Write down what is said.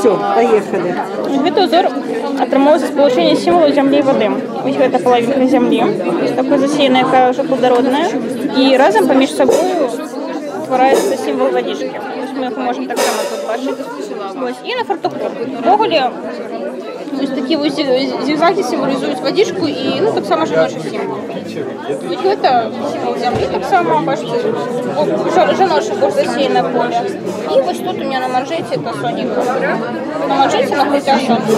Все, поехали. Гэта узор атрымоўся спалучэнне сімвалу зямлі і вады. Вось гэта палавінка зямлі, такое засеянная, якая ўжо плодародная. І разам паміж сабою утвараецца сімвал вадзічкі. Вось мы яго можам таксама тут бачыць. Вось. І на фартуху. Увогуле, ось такі вось зігзагі сімвалізуюць вадзічку і ну, таксама жаночы сімвал. Вось гэта сімвал зямлі таксама, бачыце, жа- жаночы больш засеянае поле. І вось тут у меня на манжеце это соніка. На манжеце накрыцця сонца.